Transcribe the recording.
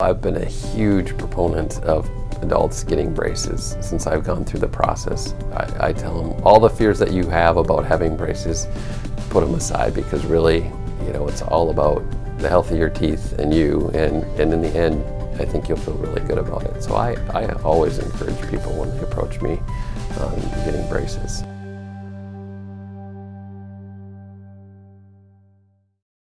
I've been a huge proponent of adults getting braces since I've gone through the process. I, I, tell them all the fears that you have about having braces, put them aside because really, you know, it's all about the health of your teeth and you, and, and in the end, I think you'll feel really good about it. So I, I always encourage people when they approach me on getting braces.